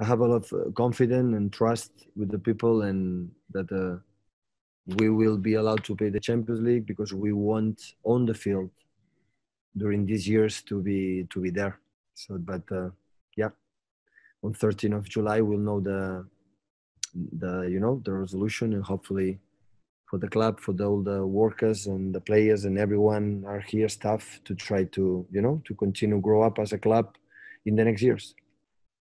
I have a lot of uh, confidence and trust with the people, and that uh, we will be allowed to play the Champions League because we want on the field during these years to be to be there. So, but uh, yeah, on 13th of July we'll know the the you know the resolution, and hopefully for the club, for the, all the workers and the players and everyone are here, staff, to try to you know to continue grow up as a club in the next years.